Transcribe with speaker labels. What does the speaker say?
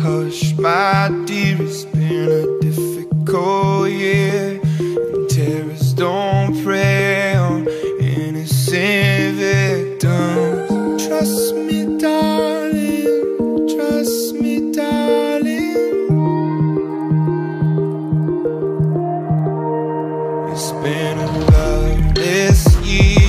Speaker 1: hush, my dear. It's been a difficult year. And terrorists don't prey on innocent victims. Trust me, darling. Trust me, darling. It's been a loveless year.